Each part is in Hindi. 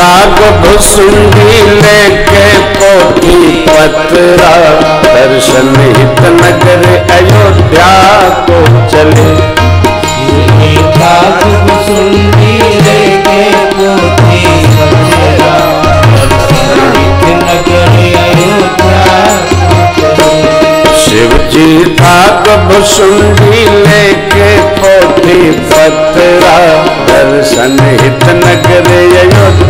काग भुसुंडी लेके पोथी पत्रा दर्शन हित नगर अयोध्या को चले। शिव जी काग भुसुंडी लेके पोथी पत्रा दर्शन हित नगर अयोध्या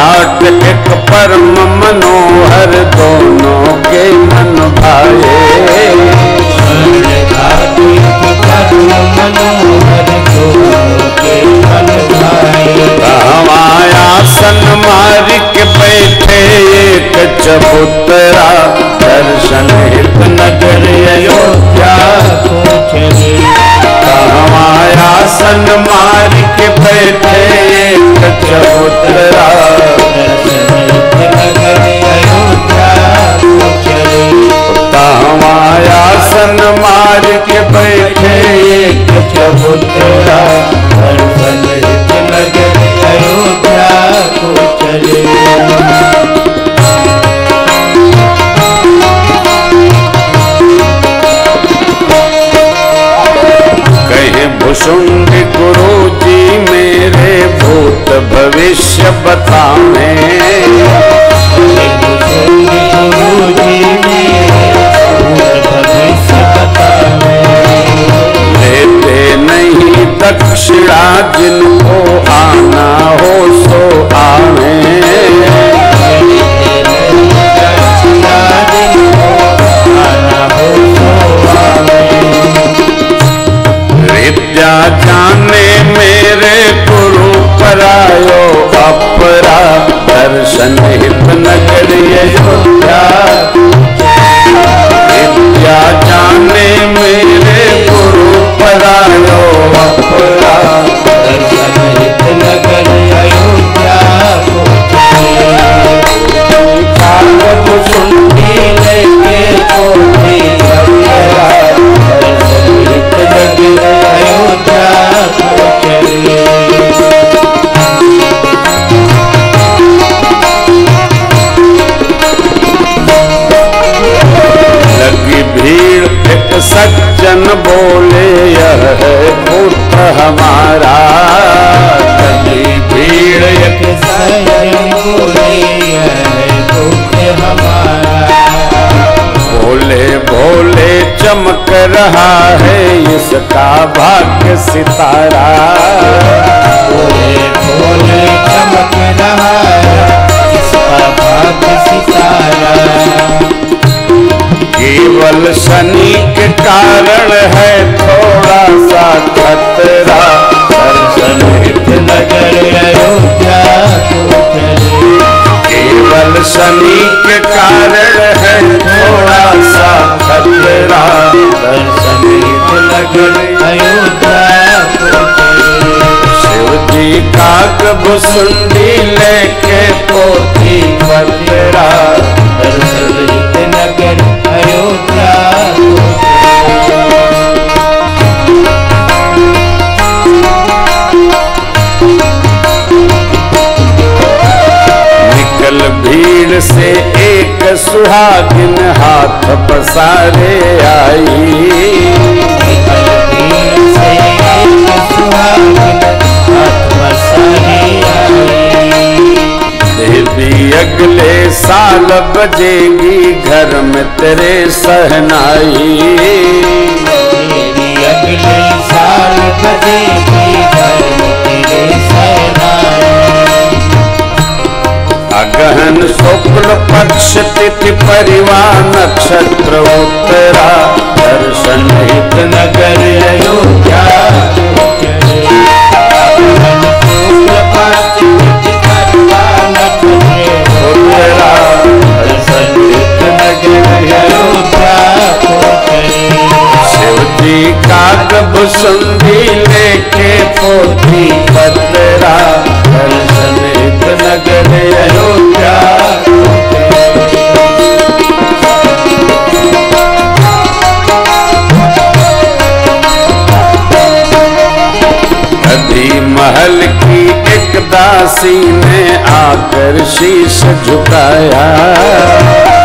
घाट एक परम मनोहर दोनों। भविष्य बताने लेते नहीं दक्षिणा जिनको आना हो सो आवे। विद्या जाने गुरु भोले चमक रहा है इसका भाग्य सितारा। केवल शनि के कारण है थोड़ा सा खतरा। दर्शन हित नगर अयोध्या को चले। केवल शनि के कारण है थोड़ा सा खतरा। नगर को भुसुंडी लेके पोथी अयोध्या निकल भीड़ से एक सुहागिन हाथ पसारे आई। साल बजेगी घर में तेरे सहनाई। अगले साल बजेगी घर में तेरे सहनाई। अगहन शुक्ल पक्ष तिथि परिवार नक्षत्र उत्तरा। दर्शन हित नगर अयोध्या संधि लेके पोथी पतरा, दर्शन नगर अयोध्या। महल की एक दासी ने आकर शीश झुकाया।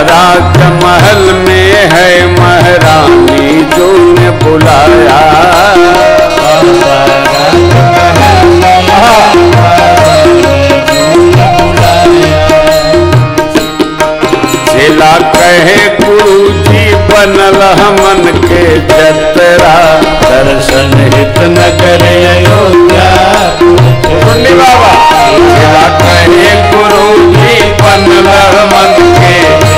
महल में है महारानी जो ने बुलाया। जिला कहे गुरु जी बनल हमन के जतरा। दर्शन हित नगर अयोध्या। बाबा। जिला कहे गुरु जी बनल हमन के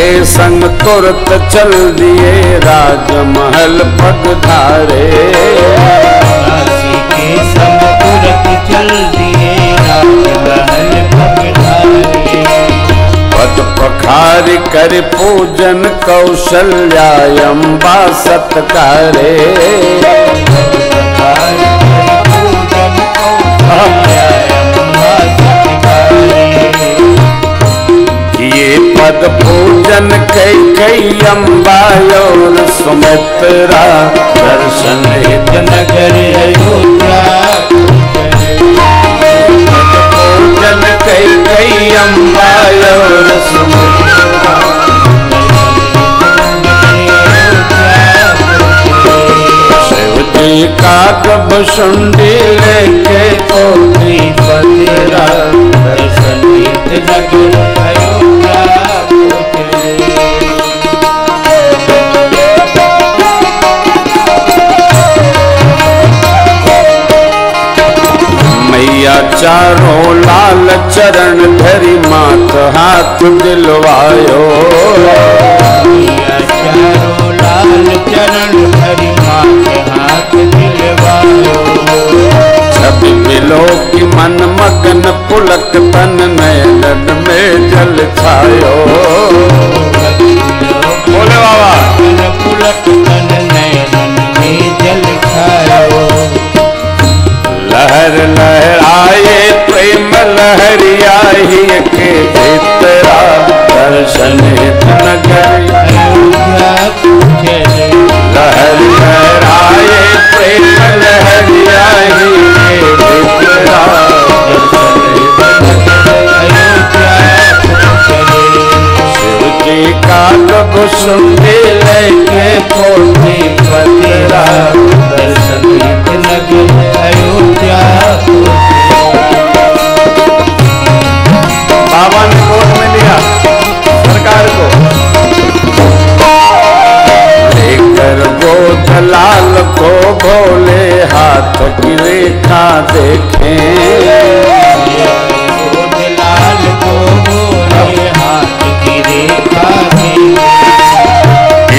के संग तुरंत चल दिए राजमहल पगधारे चल दिए राजमहल पगधारे पद पखार कर पूजन कौशल्या अम्बा सत्कारे पूजन कई कई अम्बा और सुमित्रा। दर्शन हित नगर पूजन कई कई अम्बा सुंडी लेके पतरा दर्शन हित नगर चारों लाल चरण धरी मात हाथ दिलवायो। चारों लाल चरण हाथ मन मगन पुलक तन नयन में जल छायो। ही के भीतरा दर्शन लहर लहराए प्रेम लहरिया के सुनते लाल को भोले हाथ की रेखा देखें। लाल को हाथ की रेखा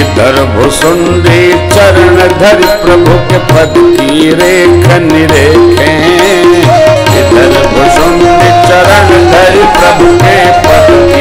इधर भुसुंडी चरण धर प्रभु के पद की रेख। निरेखें इधर भुसुंडी चरण धर प्रभु के पद की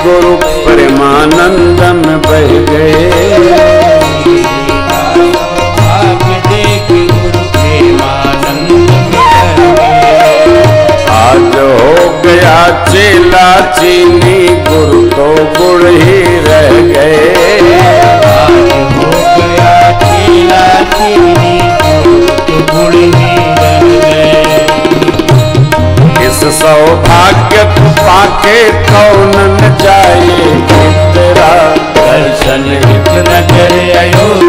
गुरु प्रेमानंद बह गए। आज हो गया चेला चीनी गुरु तो गुड़ ही रह गए। आज हो गया चेला चीनी गुरु गुड़ ही रह गए। इस सौभाग्य पाके कौन न जाए तेरा दर्शन हित करे अयोध्या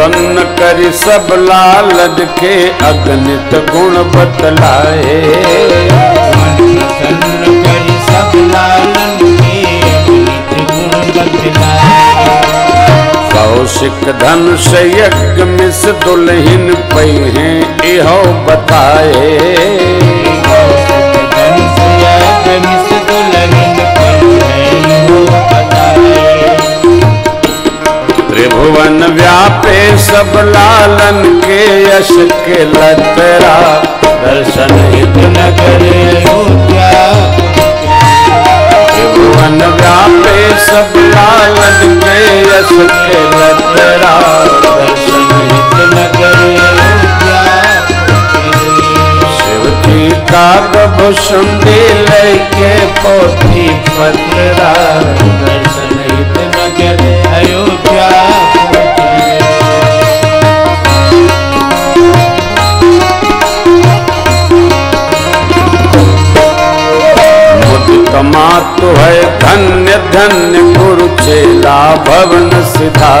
प्रसन्न कर सब लालद के अगणित गुण बतलाए। कौशिक बताए धनुष यज्ञ मिस दुल्हन पै हैं इहो बताए। त्रिभुवन व्यापे सब लालन के यश के लतरा। दर्शन हित नगर अयोध्या त्रिभुवन व्यापे सब लालन के यश के लतरा। दर्शन हित शिव जी का भूषण लेके पोथी पत्रा। दर्शन हित नगर अयोध्या। मातु है धन्य धन्य गुरु चेला भवन सिधाए